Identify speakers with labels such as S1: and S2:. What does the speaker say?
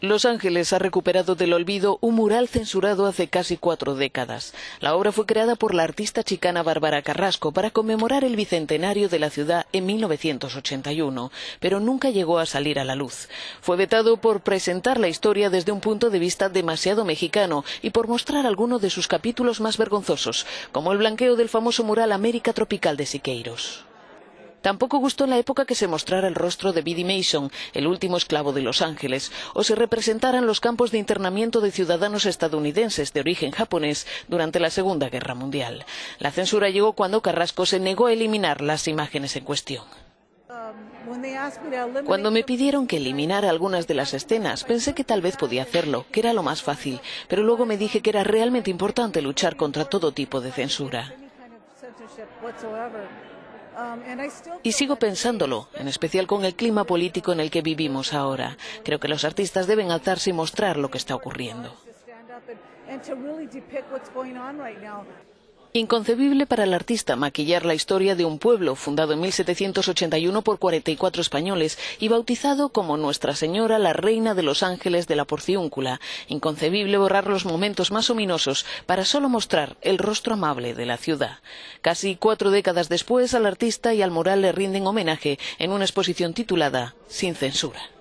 S1: Los Ángeles ha recuperado del olvido un mural censurado hace casi cuatro décadas. La obra fue creada por la artista chicana Bárbara Carrasco para conmemorar el bicentenario de la ciudad en 1981, pero nunca llegó a salir a la luz. Fue vetado por presentar la historia desde un punto de vista demasiado mexicano y por mostrar algunos de sus capítulos más vergonzosos, como el blanqueo del famoso mural América Tropical de Siqueiros. Tampoco gustó en la época que se mostrara el rostro de Biddy Mason, el último esclavo de Los Ángeles, o se representaran los campos de internamiento de ciudadanos estadounidenses de origen japonés durante la Segunda Guerra Mundial. La censura llegó cuando Carrasco se negó a eliminar las imágenes en cuestión. Cuando me pidieron que eliminara algunas de las escenas, pensé que tal vez podía hacerlo, que era lo más fácil, pero luego me dije que era realmente importante luchar contra todo tipo de censura. Y sigo pensándolo, en especial con el clima político en el que vivimos ahora. Creo que los artistas deben alzarse y mostrar lo que está ocurriendo. Inconcebible para el artista maquillar la historia de un pueblo fundado en 1781 por 44 españoles y bautizado como Nuestra Señora la Reina de los Ángeles de la Porciúncula. Inconcebible borrar los momentos más ominosos para solo mostrar el rostro amable de la ciudad. Casi cuatro décadas después, al artista y al mural le rinden homenaje en una exposición titulada Sin censura.